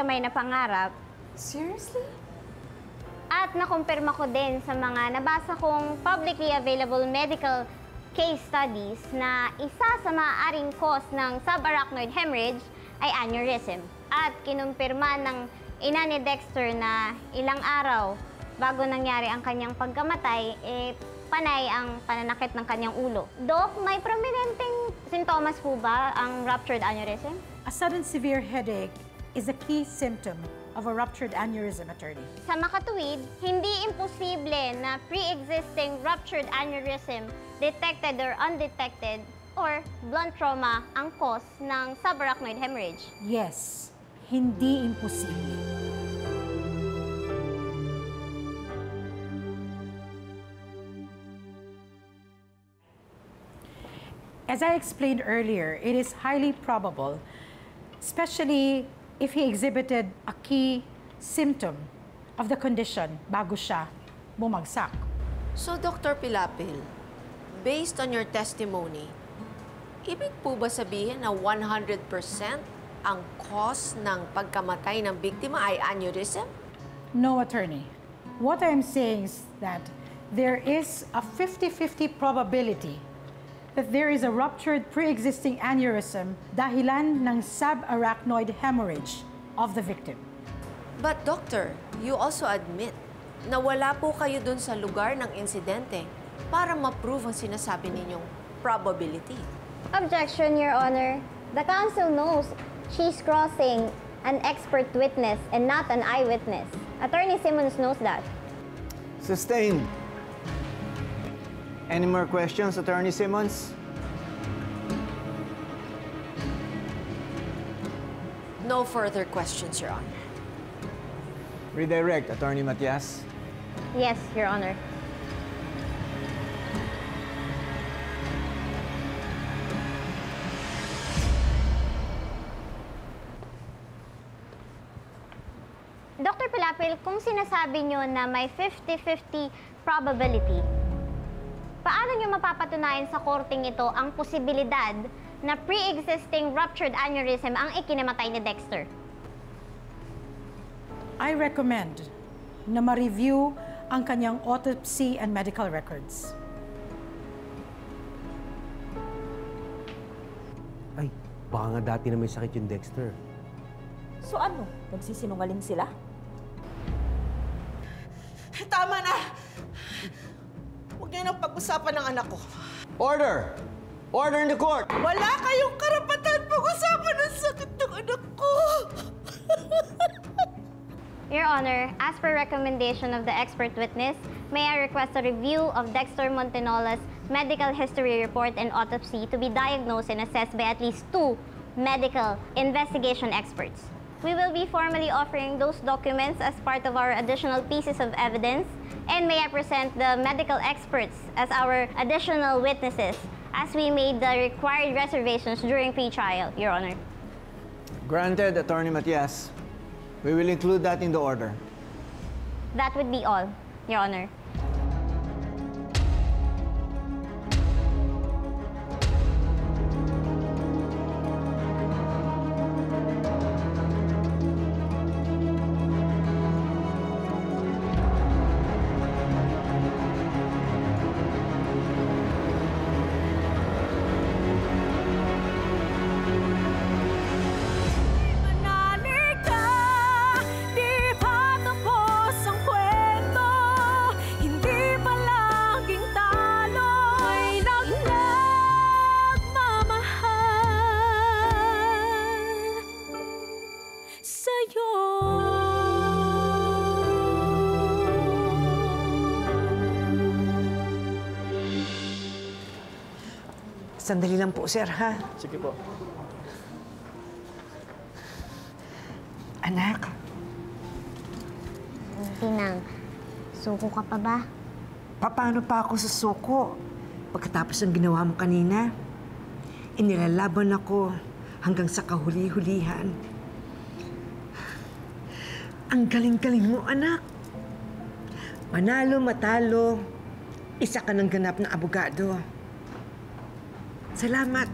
kamay na pangarap. Seriously? At nakumpirma ko din sa mga nabasa kong publicly available medical case studies na isa sa maaaring cause ng subarachnoid hemorrhage ay aneurysm. At kinumpirma ng ina ni Dexter na ilang araw bago nangyari ang kanyang pagkamatay, eh, panay ang pananakit ng kanyang ulo. Doc, may prominenteng sintomas po ba ang ruptured aneurysm? A sudden severe headache is a key symptom of a ruptured aneurysm, attorney. Sa makatuwid, hindi imposible na pre-existing ruptured aneurysm detected or undetected or blunt trauma ang cause ng subarachnoid hemorrhage. Yes, hindi imposible. As I explained earlier, it is highly probable, especially if he exhibited a key symptom of the condition bago siya bumagsak. So, Dr. Pilapil, based on your testimony, ibig po ba sabihin na 100% ang cause ng pagkamatay ng biktima ay aneurysm? No, attorney. What I'm saying is that there is a 50-50 probability that there is a ruptured pre-existing aneurysm dahilan ng subarachnoid hemorrhage of the victim. But doctor, you also admit na wala po kayo dun sa lugar ng insidente para ma-prove ang sinasabi ninyong probability. Objection, Your Honor. The counsel knows she's crossing an expert witness and not an eyewitness. Attorney Simmons knows that. Sustained. Any more questions, Attorney Simmons? No further questions, Your Honor. Redirect, Attorney Matias. Yes, Your Honor. Dr. Pilapil, kung sinasabi nyo na may 50-50 probability, paano nyo mapapatunayan sa korting ito ang posibilidad na pre-existing ruptured aneurysm ang ikinamatay ni Dexter? I recommend na ma-review ang kanyang autopsy and medical records. Ay, baka nga dati na may sakit yung Dexter. So ano, nagsisinungaling sila? Tama na! Niyo nang pag-usapan ng anak ko. Order! Order in the court! Wala kayong karapatan pag-usapan ng sakit ng anak ko! Your Honor, as per recommendation of the expert witness, may I request a review of Dexter Montenola's medical history report and autopsy to be diagnosed and assessed by at least two medical investigation experts. We will be formally offering those documents as part of our additional pieces of evidence, and may I present the medical experts as our additional witnesses as we made the required reservations during pre-trial, Your Honor. Granted, Attorney Matias. We will include that in the order. That would be all, Your Honor. Sandali lang po, sir, ha? Sige po. Anak, Tinang, suko ka pa ba? paano pa ako sa suko? Pagkatapos ng ginawa mo kanina, inilalaban ako hanggang sa kahuli-hulihan. Ang galing-galing mo, anak. Manalo, matalo, isa ka ng ganap na abogado. Salamat.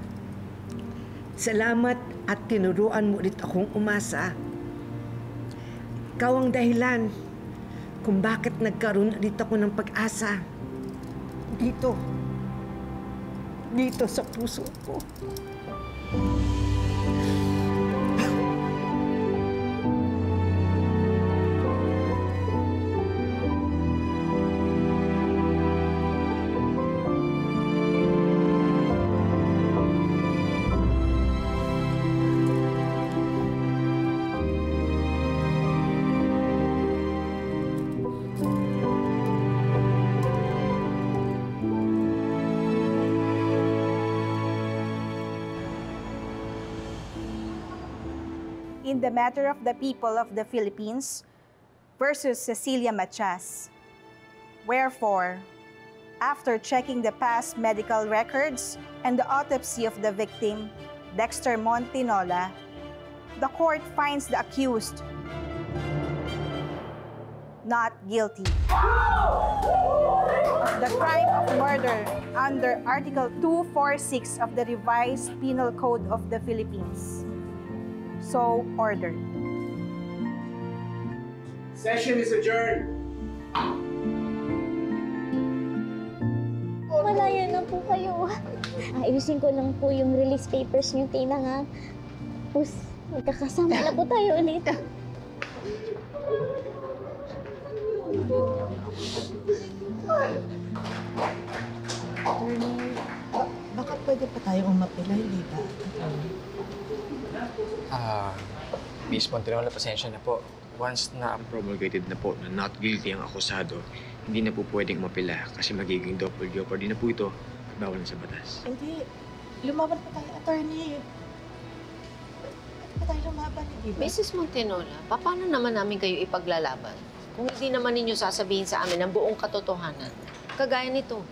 Salamat at tinuruan mo ulit akong umasa. Ikaw ang dahilan kung bakit nagkaroon ulit ako ng pag-asa. Dito. Dito sa puso ko. In the matter of the people of the Philippines versus Cecilia Machas. Wherefore, after checking the past medical records and the autopsy of the victim, Dexter Montinola, the court finds the accused not guilty of the crime of murder under Article 246 of the Revised Penal Code of the Philippines. So ordered. Session is adjourned. Malaya na po kayo. Ayusin ko lang po yung release papers niyo, Tina, ha? Tapos, magkakasama na po tayo ulit. Attorney, ba- baka pwede pa tayong umapila, hindi ba? Ah, Miss Montreal, pasensya na po. Once na promulgated na po na not guilty ang akusado, hindi na po pwedeng umapila kasi magiging double jeopardy na po ito at bawal na sa batas. Hindi. Lumaban pa tayo, attorney. Pwede pa tayo lumaban, hindi ba? Mrs. Montenola, paano naman namin kayo ipaglalaban kung hindi naman ninyo sasabihin sa amin ang buong katotohanan? Kagaya nito,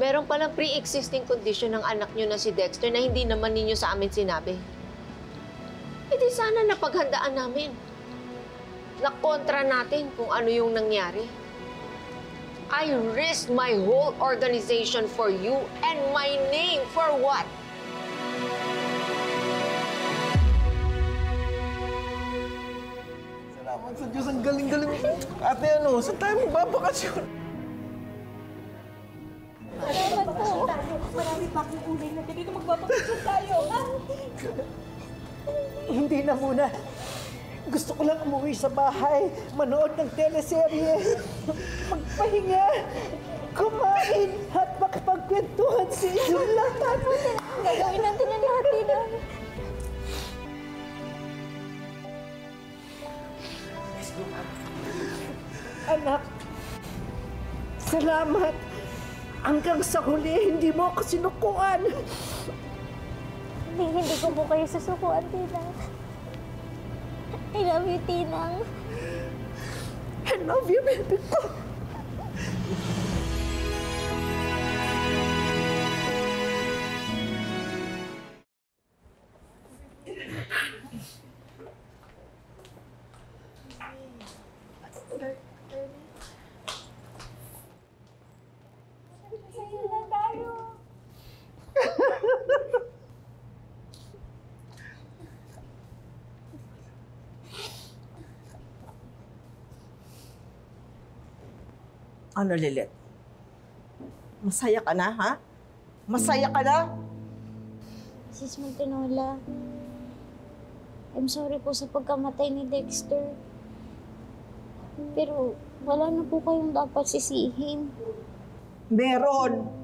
meron palang pre-existing condition ng anak nyo na si Dexter na hindi naman ninyo sa amin sinabi. E di sana napaghandaan namin. Nakontra natin kung ano yung nangyari. I risked my whole organization for you and my name for what? Salamat sa Diyos, ang galing-galing. Ate, ano, saan tayo magbabakasyon? Hindi na muna. Gusto ko lang umuwi sa bahay, manood ng teleserye, magpahinga, kumain, at makipagkwentuhan sa inyong lahat. Gagawin natin ang lahat, Tina. Anak, salamat. Hanggang sa huli, hindi mo ako sinukuan. Hindi, hindi ko po kayo susukuan, Tina. I love you, Tinang. I love you, baby ko. Ano, Lilit? Masaya ka na, ha? Masaya ka na? Sis Montenola, I'm sorry po sa pagkamatay ni Dexter. Pero wala na po kayong dapat sisihin. Meron.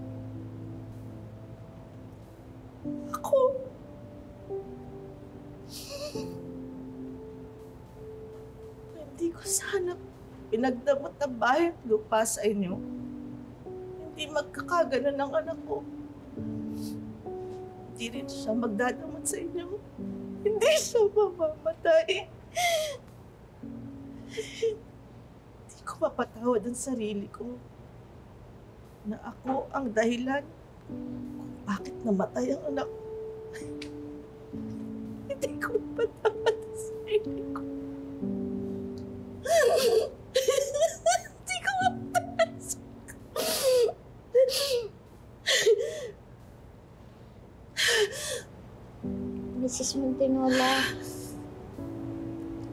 Pinagdamot ang bahay at lupa sa inyo. Hindi magkakaganon ang anak ko. Hindi rin siya magdadamot sa inyo. Hindi siya mamamatay. Hindi ko mapatawad ang sarili ko na ako ang dahilan kung bakit namatay ang anak ko. Hindi ko mapatawad ang sarili ko. Mrs. Montenola,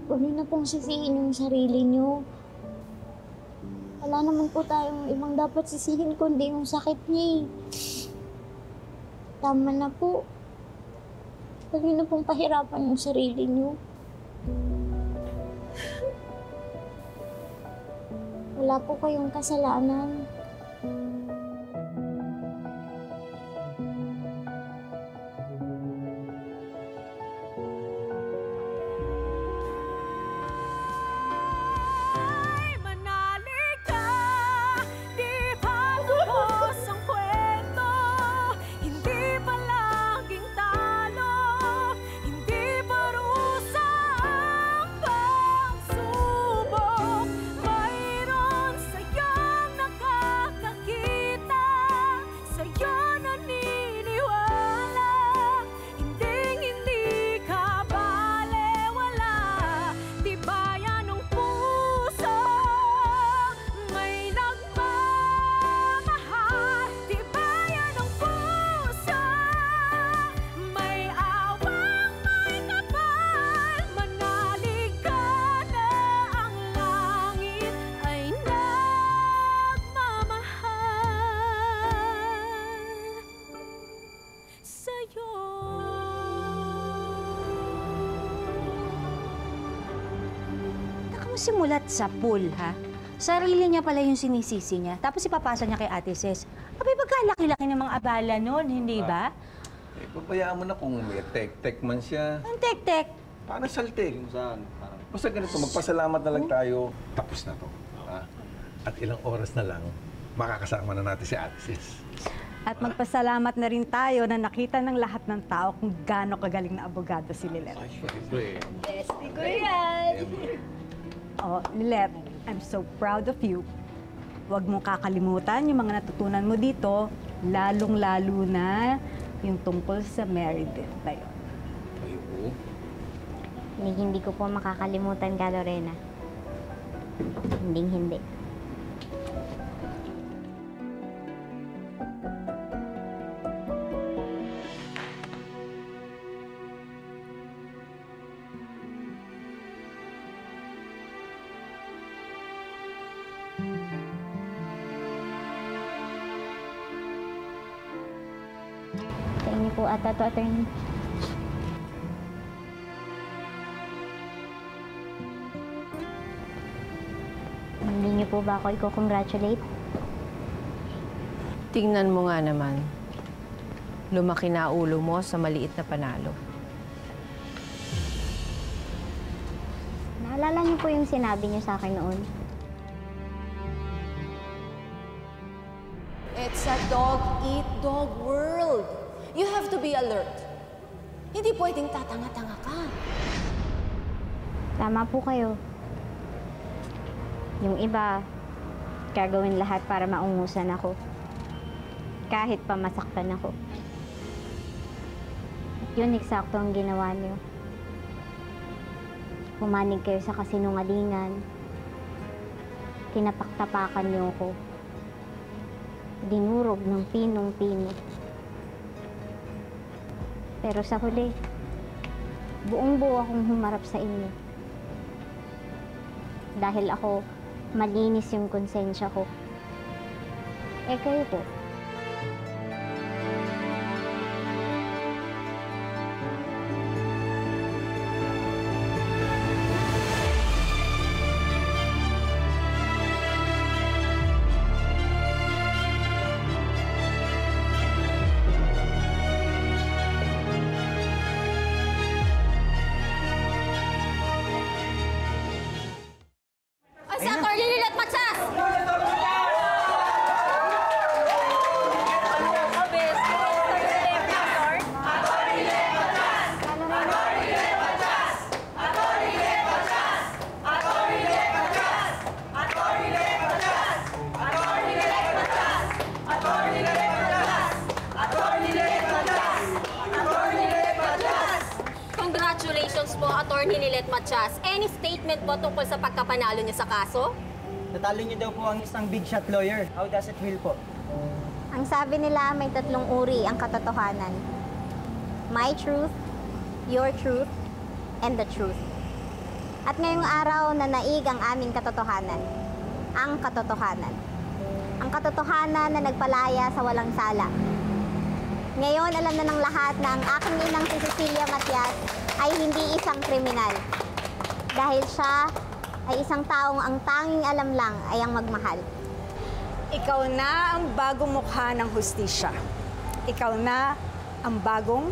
Huwag niyo na pong sisihin yung sarili niyo. Wala naman po tayong ibang dapat sisihin kundi yung sakit niya eh. Tama na po. Huwag niyo na pong pahirapan yung sarili niyo. Wala po kayong kasalanan. Simulat sa pool, ha? Sarili niya pala yung sinisisi niya. Tapos ipapasa niya kay Ate Ses. Abay, pagkalaki-laki ng mga abala nun, hindi ba? Eh, pabayaan mo na kung may tek-tek man siya. Ang tek-tek. Paano saltik? Saan? Basta ganito, magpasalamat na lang tayo. Tapos na to. Ha? At ilang oras na lang, makakasama na natin si Ate Sis. At magpasalamat na rin tayo na nakita ng lahat ng tao kung gaano kagaling na abogado si Lilet. Siyempre. Bestie ko yan. Oh, Lilet, I'm so proud of you. Huwag mong kakalimutan yung mga natutunan mo dito, lalong-lalo na yung tungkol sa Meredith na yun. Hindi, hindi ko po makakalimutan ka, Lorena. Hinding hindi. Po ata to, attorney. Hindi niyo po ba ako i-congratulate? Tingnan mo nga naman. Lumaki na ulo mo sa maliit na panalo. Naalala niyo po yung sinabi niyo sa akin noon? It's a dog-eat-dog world. You have to be alert. Hindi pwedeng tatanga-tanga ka. Tama po kayo. Yung iba, gagawin lahat para maungusan ako. Kahit pa masaktan ako. At yun eksakto ang ginawa niyo. Pumanig kayo sa kasinungalingan. Tinapaktapakan niyo ako. Dinurog ng pinong-pino. Pero sa huli, buong buo akong humarap sa inyo. Dahil ako, malinis yung konsensya ko. Eh kayo po, pagkapanalo niya sa kaso? Natalo niyo daw po ang isang big shot lawyer. How does it feel po? ang sabi nila may tatlong uri ang katotohanan. My truth, your truth, and the truth. At ngayong araw na naig ang aming katotohanan. Ang katotohanan. Ang katotohanan na nagpalaya sa walang sala. Ngayon, alam na ng lahat na ang aking inang si Cecilia Matias ay hindi isang kriminal. Dahil siya ay isang taong ang tanging alam lang ay ang magmahal. Ikaw na ang bagong mukha ng hustisya. Ikaw na ang bagong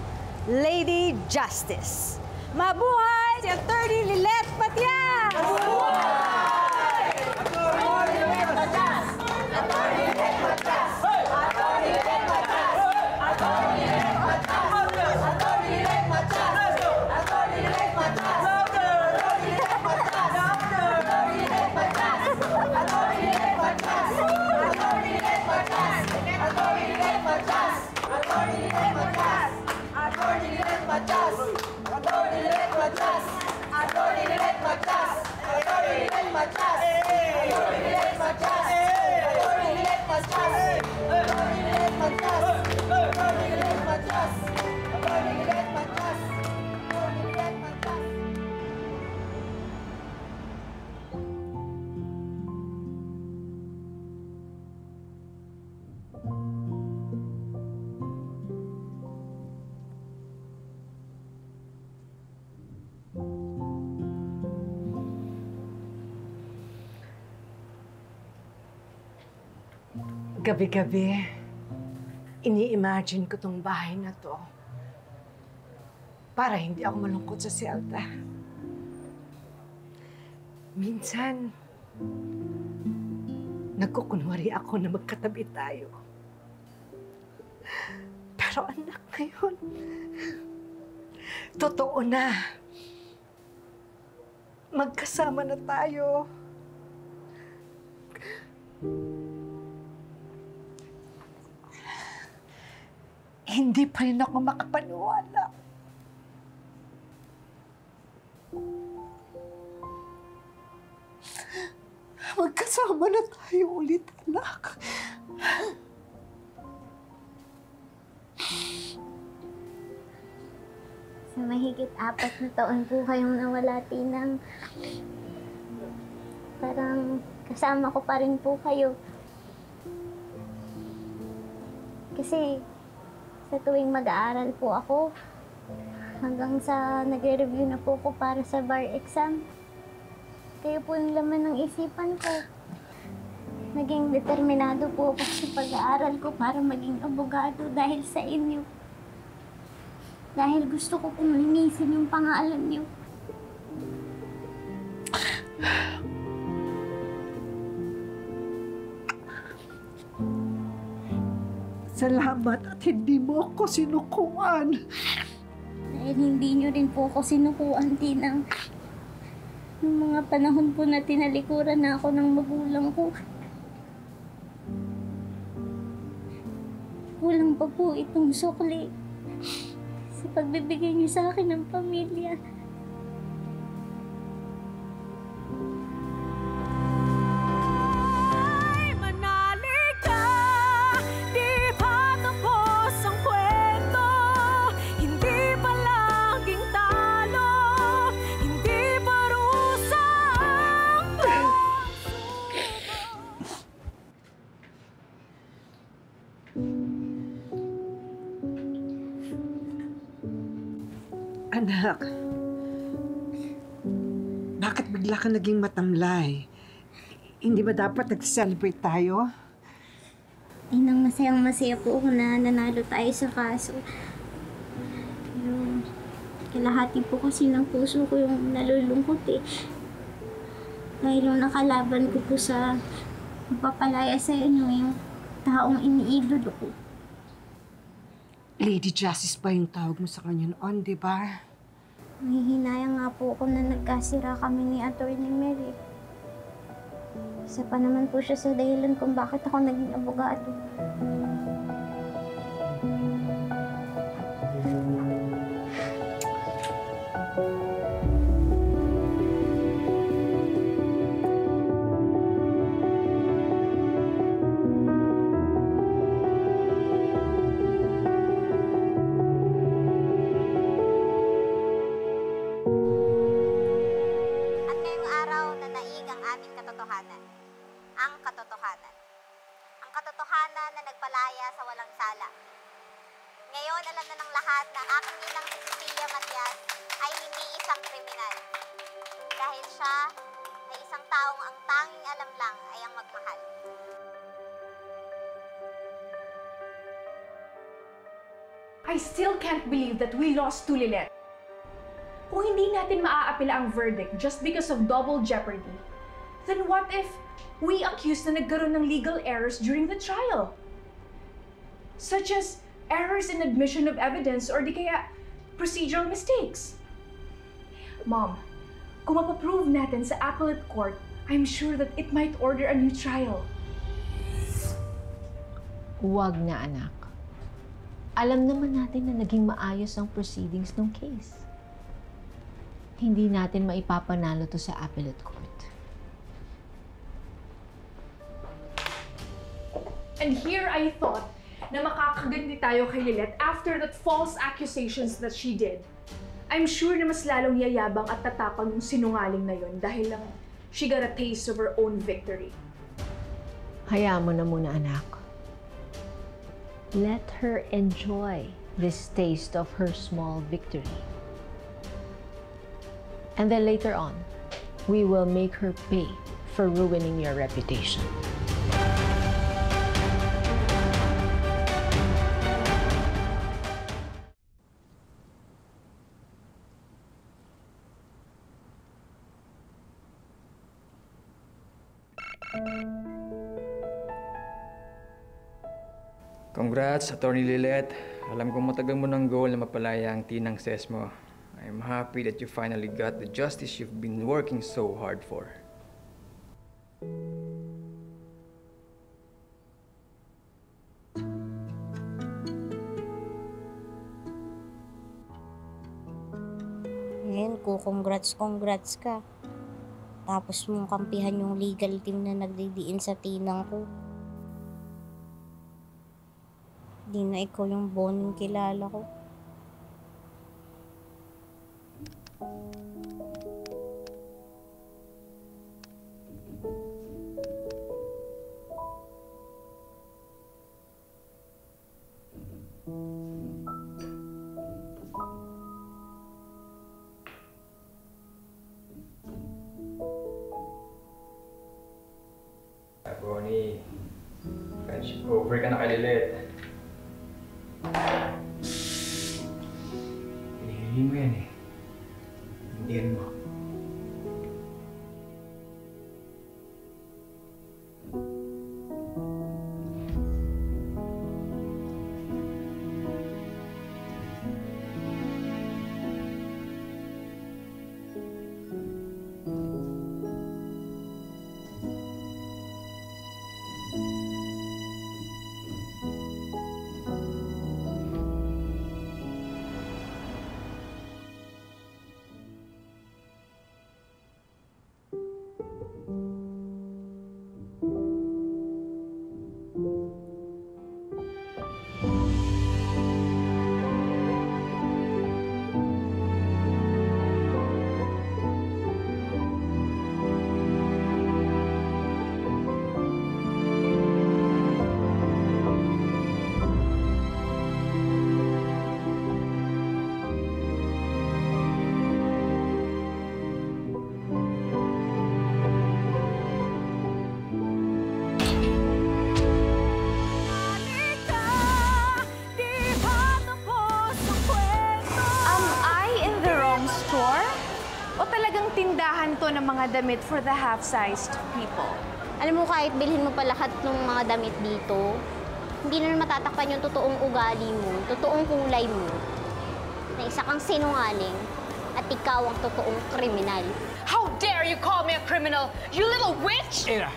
Lady Justice. Mabuhay si Attorney Lilette Matias! Gabi-gabi, ini-imagine ko tong bahay na to para hindi ako malungkot sa selda. Minsan, nagkukunwari ako na magkatabi tayo. Pero anak, ngayon, totoo na. Magkasama na tayo. Hindi pa rin ako makapaniwala. Magkasama na tayo ulit, anak. Sa mahigit apat na taon po kayong nawala, Tinang. Parang kasama ko pa rin po kayo. Kasi sa tuwing mag-aaral po ako, hanggang sa nagre-review na po ako para sa bar exam, kayo po yung laman ng isipan ko. Naging determinado po ako sa pag-aaral ko para maging abogado dahil sa inyo. Dahil gusto ko pong linisin yung pangalan niyo. Salamat at hindi mo ako sinukuan. Dahil hindi niyo rin po ako sinukuan, Tinang. Noong mga panahon po na tinalikuran na ako ng magulang ko, kulang pa po itong sukli sa pagbibigay niyo sa akin ng pamilya. Ka naging matamlay? Hindi ba dapat nag-celebrate tayo? Inang masayang masaya po ako na nanalo tayo sa kaso. Pero kalahati po kasi ng puso ko yung nalulungkot eh. Dahil yung nakalaban ko po sa papalaya sa inyo yung taong iniidolo ko. Lady Justice ba yung tawag mo sa kanya noon, di ba? Nahihinaya nga po ako na nagkasira kami ni Attorney Mary. Isa pa naman po siya sa dahilan kung bakit ako naging abogado. Na nagpalaya sa walang sala. Ngayon, alam na ng lahat na aking inang si Cecilia Matias ay hindi isang kriminal. Dahil siya ay isang taong ang tanging alam lang ay ang magmahal. I still can't believe that we lost to Lilith. Kung hindi natin maaapila ang verdict just because of double jeopardy, then what if we accuse na nagkaroon ng legal errors during the trial? Such as errors in admission of evidence or di kaya procedural mistakes. Mom, kung mapaprove natin sa appellate court, I'm sure that it might order a new trial. Huwag na, anak. Alam naman natin na naging maayos ang proceedings ng case. Hindi natin maipapanalo to sa appellate court. And here I thought na makakaganti tayo kay Lilith after that false accusations that she did. I'm sure na mas lalong yayabang at tatapang yung sinungaling na yon dahil lang she got a taste of her own victory. Hayaan mo na muna, anak. Let her enjoy this taste of her small victory. And then later on, we will make her pay for ruining your reputation. Congrats, Attorney Lilith. Alam kong matagal mo ng goal na mapalaya ang tinang ses mo. I'm happy that you finally got the justice you've been working so hard for. Ngayon, congrats congrats ka. Tapos mong kampihan yung legal team na nagdidiin sa tinang ko. Di na ikaw yung boning kilala ko. Mga damit for the half-sized people? Alam mo, kahit bilhin mo pa lahat ng mga damit dito, hindi na matatakpan yung totoong ugali mo, totoong kulay mo, na isa kang sinungaling at ikaw ang totoong kriminal. How dare you call me a criminal, you little witch! Era!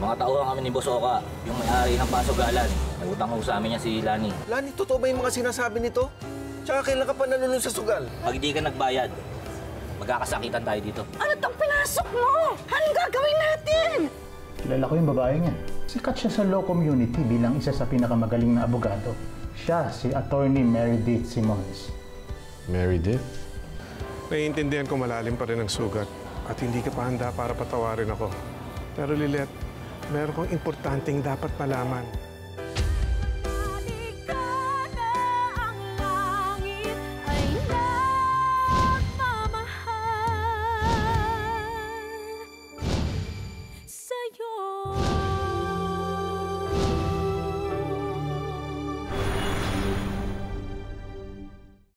Mga tauhan kami ni Boss Oka, yung may-ari ng Pasugalan. May utang ho sa amin niya si Lani. Lani, totoo ba yung mga sinasabi nito? Tsaka kailan ka pa nalulun sa sugal? Pag hindi ka nagbayad, magkakasakitan tayo dito. Ano tong pinasok mo? Anong gagawin natin? Kilala ko yung babae niya. Sikat siya sa law community bilang isa sa pinakamagaling na abogado. Siya si Attorney Meredith Simons. Meredith? Naiintindihan ko malalim pa rin ang sugat. at hindi ka pa handa para patawarin ako. Pero Lilet, meron kang importanteng dapat malaman.